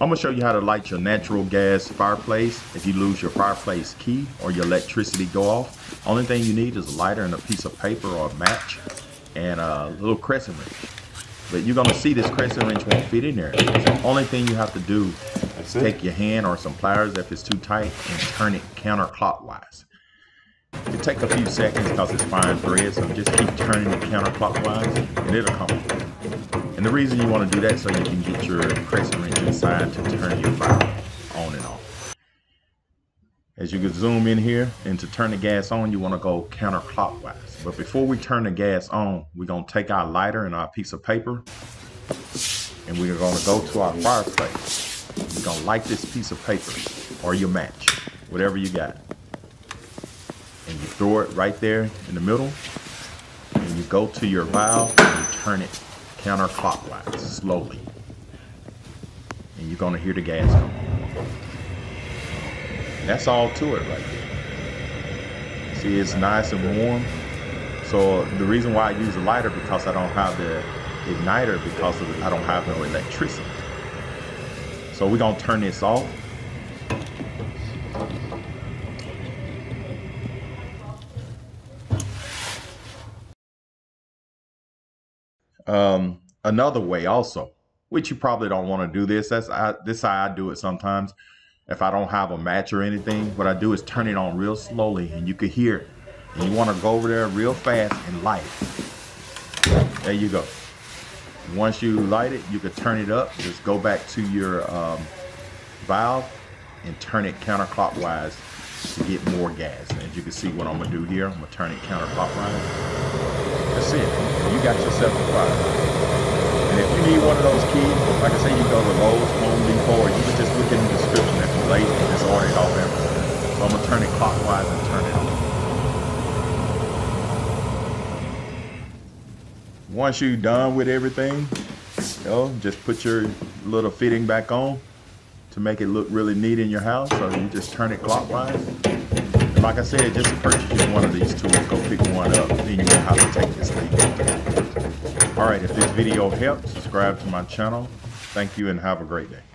I'm gonna show you how to light your natural gas fireplace if you lose your fireplace key or your electricity go off. Only thing you need is a lighter and a piece of paper or a match and a little crescent wrench. But you're gonna see this crescent wrench won't fit in there. So the only thing you have to do is take your hand or some pliers if it's too tight and turn it counterclockwise. It take a few seconds because it's fine thread, so just keep turning it counterclockwise and it'll come and the reason you want to do that so you can get your crescent wrench inside to turn your fire on and off. As you can zoom in here and to turn the gas on, you want to go counterclockwise. But before we turn the gas on, we're going to take our lighter and our piece of paper and we're going to go to our fireplace. We're going to light this piece of paper or your match, whatever you got. And you throw it right there in the middle and you go to your valve and you turn it counterclockwise, slowly. And you're gonna hear the gas come. That's all to it right there. See, it's nice and warm. So the reason why I use a lighter because I don't have the igniter because I don't have no electricity. So we're gonna turn this off. Um, another way also, which you probably don't want to do this. That's I, this how I do it sometimes. If I don't have a match or anything, what I do is turn it on real slowly, and you can hear it. And you want to go over there real fast and light. There you go. Once you light it, you can turn it up. Just go back to your um, valve and turn it counterclockwise to get more gas. And as you can see what I'm gonna do here, I'm gonna turn it counterclockwise. That's it. You got yourself a fire. And if you need one of those keys, like I say, you go to Lowe's, Home Depot, or you can just look in the description if you're late and just order it off Amazon. So I'm gonna turn it clockwise and turn it on. Once you're done with everything, you know, just put your little fitting back on to make it look really neat in your house. So you just turn it clockwise. And like I said, just purchase one of these tools. Go pick one up. Then you know how to take this thing. All right, if this video helped, subscribe to my channel. Thank you and have a great day.